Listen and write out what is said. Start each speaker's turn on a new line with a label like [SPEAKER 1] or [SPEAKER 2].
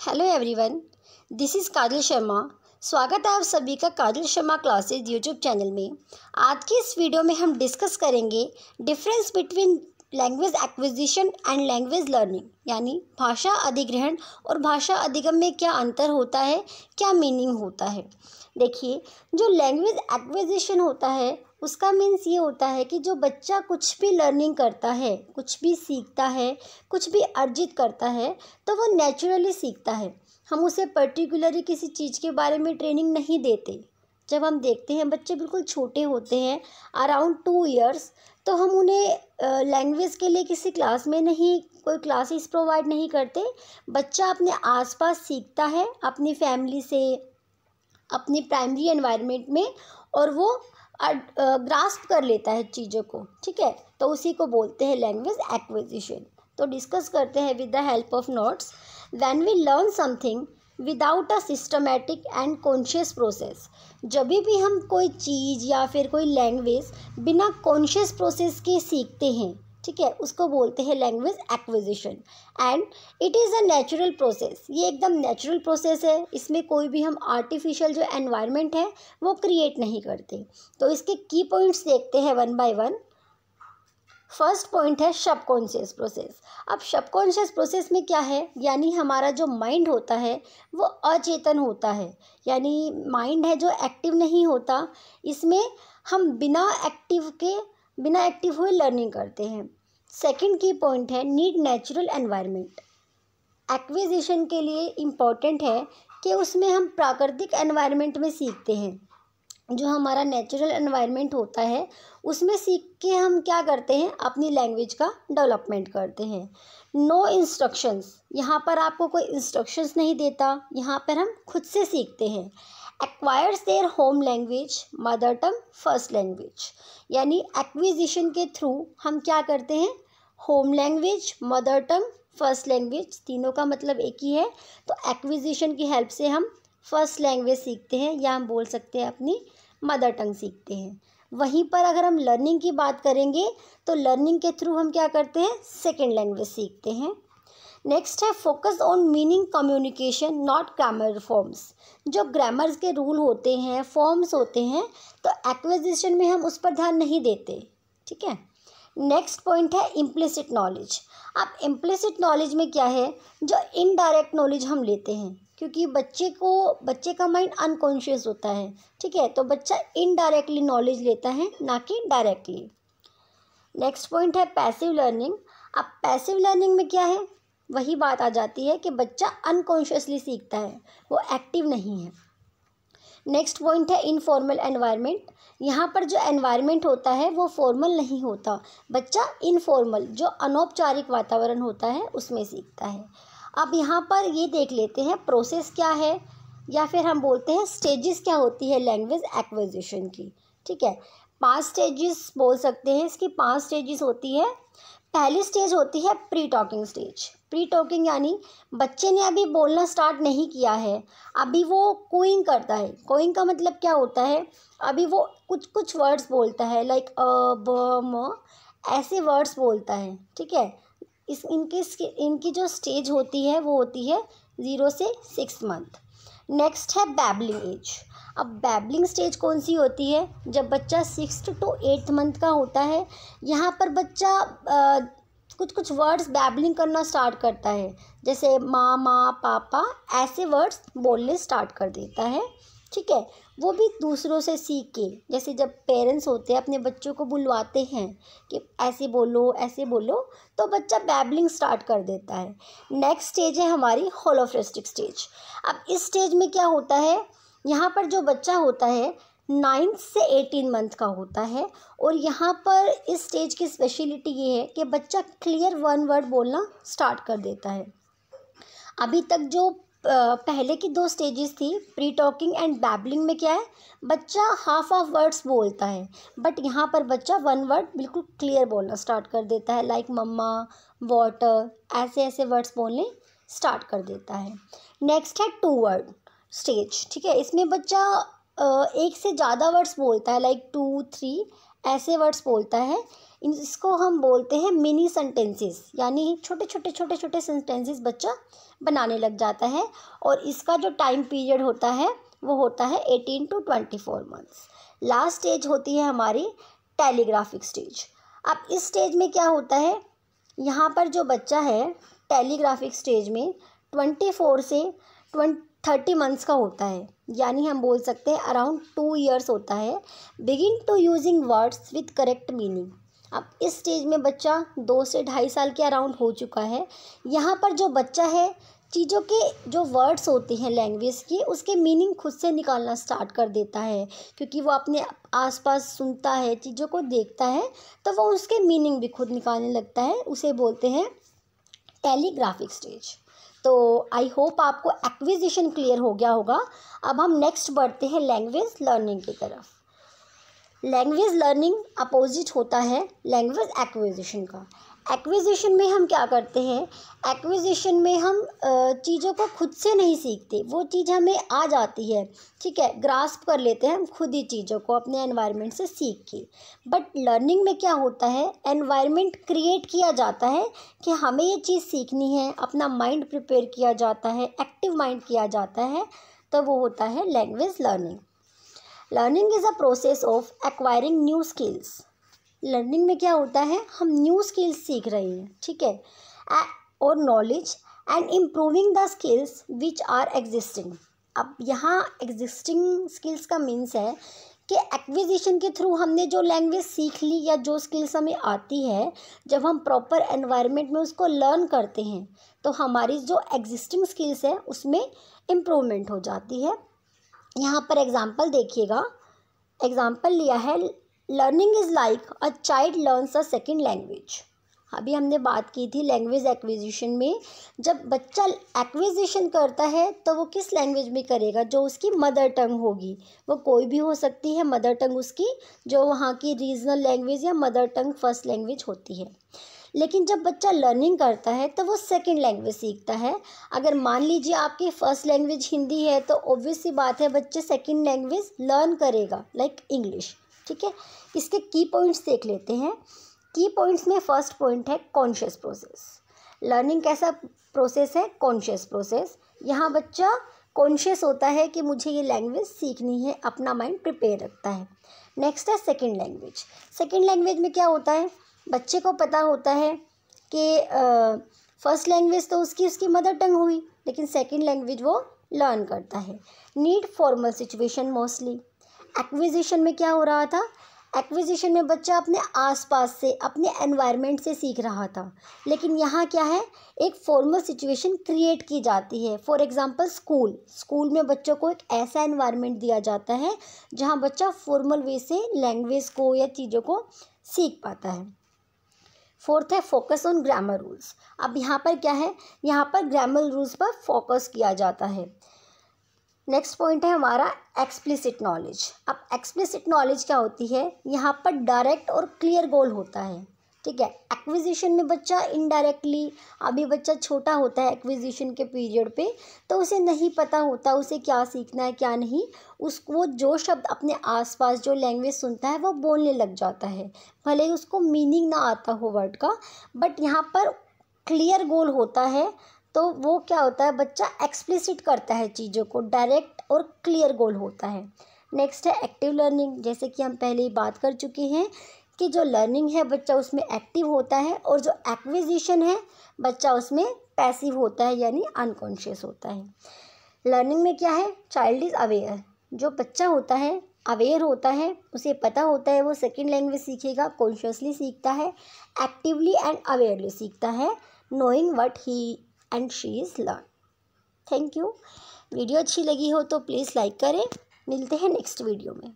[SPEAKER 1] Hello everyone this is Kajal Sharma स्वागत है आप सभी का Kajal Sharma classes YouTube channel में। आज की इस वीडियो में हम डिस्कस करेंगे difference between language acquisition and language learning यानी भाषा अधिग्रहण और भाषा अधिगम में क्या अंतर होता है, क्या मीनिंग होता है। देखिए, जो लैंग्वेज एक्विजिशन होता है उसका मीन्स ये होता है कि जो बच्चा कुछ भी लर्निंग करता है, कुछ भी सीखता है, कुछ भी अर्जित करता है तो वो नेचुरली सीखता है। हम उसे पर्टिकुलरली किसी चीज़ के बारे में ट्रेनिंग नहीं देते। जब हम देखते हैं, बच्चे बिल्कुल छोटे होते हैं अराउंड टू ईयर्स तो हम उन्हें लैंग्वेज के लिए किसी क्लास में नहीं, कोई क्लासेस प्रोवाइड नहीं करते। बच्चा अपने आसपास सीखता है, अपनी फैमिली से, अपनी प्राइमरी एनवायरनमेंट में, और वो ग्रास्प कर लेता है चीज़ों को, ठीक है? तो उसी को बोलते हैं लैंग्वेज एक्विजिशन तो डिस्कस करते हैं with the help of notes when we learn something without a systematic and conscious process जब भी हम कोई चीज़ या फिर कोई लैंग्वेज बिना कॉन्शियस प्रोसेस के सीखते हैं ठीक है, उसको बोलते हैं language acquisition and it is a natural process ये एकदम नेचुरल प्रोसेस है. इसमें कोई भी हम आर्टिफिशियल जो एनवायरनमेंट है, वो क्रिएट नहीं करते. तो इसके की पॉइंट्स देखते हैं one by one first point है शब कॉन्शियस प्रोसेस अब सबकॉन्शियस प्रोसेस में क्या है? यानी हमारा जो माइंड होता है, वो अचेतन होता है. यानी माइंड है जो एक्टिव नहीं होता. इसमें हम बिना एक्टिव के बिना एक्टिव हुए लर्निंग करते हैं। सेकंड की पॉइंट है नीड नेचुरल एनवायरनमेंट एक्विजिशन के लिए इंपॉर्टेंट है कि उसमें हम प्राकृतिक एनवायरनमेंट में सीखते हैं। जो हमारा नेचुरल एनवायरनमेंट होता है, उसमें सीख के हम क्या करते हैं? अपनी लैंग्वेज का डेवलपमेंट करते हैं। नो इंस्ट्रक्शंस यहाँ पर आपको कोई इंस्ट्रक्शंस नहीं देता। यहाँ पर हम खुद से सीखते हैं। Acquires their home language mother tongue first language यानी एक्विजिशन के थ्रू हम क्या करते हैं? Home language mother tongue first language तीनों का मतलब एक ही है। तो एक्विजिशन की हेल्प से हम फ़र्स्ट लैंग्वेज सीखते हैं या हम बोल सकते हैं अपनी मदर टंग सीखते हैं। वहीं पर अगर हम लर्निंग की बात करेंगे तो लर्निंग के थ्रू हम क्या करते हैं? सेकेंड लैंग्वेज सीखते हैं। नेक्स्ट है focus on meaning communication not grammar forms जो ग्रामर्स के रूल होते हैं फॉर्म्स होते हैं तो एक्विजिशन में हम उस पर ध्यान नहीं देते, ठीक है? नेक्स्ट पॉइंट है इम्प्लिसिट नॉलेज अब इम्प्लिसिट नॉलेज में क्या है? जो इनडायरेक्ट नॉलेज हम लेते हैं, क्योंकि बच्चे को, बच्चे का माइंड अनकॉन्शियस होता है, ठीक है? तो बच्चा इनडायरेक्टली नॉलेज लेता है, ना कि डायरेक्टली नेक्स्ट पॉइंट है पैसिव लर्निंग अब पैसिव लर्निंग में क्या है? वही बात आ जाती है कि बच्चा अनकॉन्शियसली सीखता है, वो एक्टिव नहीं है। नेक्स्ट पॉइंट है इनफॉर्मल एनवायरनमेंट यहाँ पर जो एनवायरनमेंट होता है, वो फॉर्मल नहीं होता। बच्चा इनफॉर्मल जो अनौपचारिक वातावरण होता है, उसमें सीखता है। अब यहाँ पर ये देख लेते हैं प्रोसेस क्या है, या फिर हम बोलते हैं स्टेजेस क्या होती है लैंग्वेज एक्विजिशन की। ठीक है? पाँच स्टेजेस बोल सकते हैं इसकी। पाँच स्टेजेस होती है। पहली स्टेज होती है pre talking stage pre talking यानी बच्चे ने अभी बोलना स्टार्ट नहीं किया है, अभी वो कोइंग करता है। कोइंग का मतलब क्या होता है? अभी वो कुछ कुछ वर्ड्स बोलता है लाइक अ, ब, म, ऐसे वर्ड्स बोलता है, ठीक है? इस, इनकी इनकी जो स्टेज होती है, वो होती है ज़ीरो से सिक्स मंथ नेक्स्ट है बैबलिंग एज अब बैबलिंग स्टेज कौन सी होती है? जब बच्चा सिक्स टू एट्थ मंथ का होता है यहाँ पर बच्चा आ, कुछ कुछ वर्ड्स बैबलिंग करना स्टार्ट करता है। जैसे माँ माँ पापा ऐसे वर्ड्स बोलने स्टार्ट कर देता है। ठीक है? वो भी दूसरों से सीख। के जैसे जब पेरेंट्स होते हैं अपने बच्चों को बुलवाते हैं कि ऐसे बोलो ऐसे बोलो तो बच्चा बैबलिंग स्टार्ट कर देता है। नेक्स्ट स्टेज है हमारी होलोफ्रेस्टिक स्टेज अब इस स्टेज में क्या होता है? यहाँ पर जो बच्चा होता है नाइन्थ से एटीन मंथ का होता है और यहाँ पर इस स्टेज की स्पेशलिटी ये है कि बच्चा क्लियर वन वर्ड बोलना स्टार्ट कर देता है। अभी तक जो पहले की दो स्टेजेस थी प्री टॉकिंग एंड बैबलिंग में क्या है, बच्चा हाफ़ ऑफ़ वर्ड्स बोलता है बट यहाँ पर बच्चा वन वर्ड बिल्कुल क्लियर बोलना स्टार्ट कर देता है लाइक मम्मा वाटर ऐसे ऐसे वर्ड्स बोलने स्टार्ट कर देता है। नेक्स्ट है टू वर्ड स्टेज ठीक है? इसमें बच्चा एक से ज़्यादा वर्ड्स बोलता है लाइक टू थ्री ऐसे वर्ड्स बोलता है। इसको हम बोलते हैं मिनी सेंटेंसेस यानी छोटे छोटे छोटे छोटे सेंटेंसेस बच्चा बनाने लग जाता है। और इसका जो टाइम पीरियड होता है, वो होता है eighteen to twenty four months last stage होती है हमारी टेलीग्राफिक स्टेज अब इस स्टेज में क्या होता है? यहाँ पर जो बच्चा है टेलीग्राफिक स्टेज में ट्वेंटी फोर से ट्वेंटी थर्टी मंथ्स का होता है, यानी हम बोल सकते हैं अराउंड टू ईयर्स होता है। Begin to using words with correct meaning. अब इस स्टेज में बच्चा दो से ढाई साल के अराउंड हो चुका है। यहाँ पर जो बच्चा है, चीज़ों के जो वर्ड्स होते हैं लैंग्वेज के, उसके मीनिंग खुद से निकालना स्टार्ट कर देता है। क्योंकि वो अपने आसपास सुनता है, चीज़ों को देखता है तो वो उसके मीनिंग भी खुद निकालने लगता है, उसे बोलते हैं टेलीग्राफिक स्टेज। तो आई होप आपको एक्विजिशन क्लियर हो गया होगा। अब हम नेक्स्ट बढ़ते हैं लैंग्वेज लर्निंग की तरफ़। लैंग्वेज लर्निंग अपोजिट होता है लैंग्वेज एक्विजिशन का। एक्विजिशन में हम क्या करते हैं? एक्विजिशन में हम चीज़ों को खुद से नहीं सीखते। वो चीज़ हमें आ जाती है, ठीक है? ग्रास्प कर लेते हैं हम खुद ही चीज़ों को अपने एनवायरनमेंट से सीख के। बट लर्निंग में क्या होता है? एनवायरनमेंट क्रिएट किया जाता है कि हमें ये चीज़ सीखनी है, अपना माइंड प्रिपेयर किया जाता है एक्टिव माइंड किया जाता है तो वो होता है language learning learning is a process of acquiring new skills learning में क्या होता है? हम न्यू स्किल्स सीख रहे हैं, ठीक है? और knowledge and improving the skills which are existing अब यहाँ एग्जिस्टिंग स्किल्स का मीन्स है कि एक्विजिशन के थ्रू हमने जो लैंग्वेज सीख ली या जो स्किल्स हमें आती है, जब हम प्रॉपर एनवायरनमेंट में उसको लर्न करते हैं तो हमारी जो एग्जिस्टिंग स्किल्स है, उसमें इम्प्रूवमेंट हो जाती है। यहाँ पर एग्ज़ाम्पल देखिएगा। एग्ज़ाम्पल लिया है learning is like a child learns a second language अभी हमने बात की थी लैंग्वेज एक्विजिशन में। जब बच्चा एक्विजिशन करता है तो वो किस लैंग्वेज में करेगा? जो उसकी मदर टंग होगी। वो कोई भी हो सकती है मदर टंग उसकी, जो वहाँ की रीजनल लैंग्वेज या मदर टंग फ़र्स्ट लैंग्वेज होती है। लेकिन जब बच्चा लर्निंग करता है तो वो सेकेंड लैंग्वेज सीखता है। अगर मान लीजिए आपकी फ़र्स्ट लैंग्वेज हिंदी है तो ऑब्वियस सी बात है, बच्चे सेकेंड लैंग्वेज लर्न करेगा लाइक like इंग्लिश ठीक है? इसके की पॉइंट्स देख लेते हैं। की पॉइंट्स में फ़र्स्ट पॉइंट है कॉन्शियस प्रोसेस लर्निंग कैसा प्रोसेस है? कॉन्शियस प्रोसेस यहाँ बच्चा कॉन्शियस होता है कि मुझे ये लैंग्वेज सीखनी है, अपना माइंड प्रिपेयर रखता है। नेक्स्ट है सेकेंड लैंग्वेज सेकेंड लैंग्वेज में क्या होता है? बच्चे को पता होता है कि फ़र्स्ट लैंग्वेज तो उसकी उसकी मदर टंग हुई, लेकिन सेकंड लैंग्वेज वो लर्न करता है। Need formal situation mostly acquisition में क्या हो रहा था? एक्विजिशन में बच्चा अपने आसपास से, अपने एनवायरनमेंट से सीख रहा था। लेकिन यहाँ क्या है? एक फॉर्मल सिचुएशन क्रिएट की जाती है। फॉर एग्जांपल स्कूल स्कूल में बच्चों को एक ऐसा एनवायरनमेंट दिया जाता है, जहाँ बच्चा फॉर्मल वे से लैंग्वेज को या चीज़ों को सीख पाता है। फोर्थ है फोकस ऑन ग्रामर रूल्स अब यहाँ पर क्या है? यहाँ पर ग्रामर रूल्स पर फोकस किया जाता है। नेक्स्ट पॉइंट है हमारा एक्सप्लिसिट नॉलेज अब एक्सप्लिसिट नॉलेज क्या होती है? यहाँ पर डायरेक्ट और क्लियर गोल होता है। ठीक है एक्विजिशन में बच्चा इनडायरेक्टली अभी बच्चा छोटा होता है एक्विजिशन के पीरियड पे तो उसे नहीं पता होता उसे क्या सीखना है, क्या नहीं। उसको जो शब्द अपने आसपास जो लैंग्वेज सुनता है, वो बोलने लग जाता है। भले ही उसको मीनिंग ना आता हो वर्ड का बट यहाँ पर क्लियर गोल होता है तो वो क्या होता है, बच्चा एक्सप्लिसिट करता है चीज़ों को डायरेक्ट और क्लियर गोल होता है। नेक्स्ट है एक्टिव लर्निंग जैसे कि हम पहले ही बात कर चुके हैं कि जो लर्निंग है, बच्चा उसमें एक्टिव होता है और जो एक्विजिशन है, बच्चा उसमें पैसिव होता है, यानी अनकॉन्शियस होता है। लर्निंग में क्या है? चाइल्ड इज़ अवेयर जो बच्चा होता है अवेयर होता है, उसे पता होता है, वो सेकेंड लैंग्वेज सीखेगा कॉन्शियसली सीखता है एक्टिवली एंड अवेयरली सीखता है knowing what he and she is learn thank you video अच्छी लगी हो तो प्लीज़ लाइक करें। मिलते हैं नेक्स्ट वीडियो में।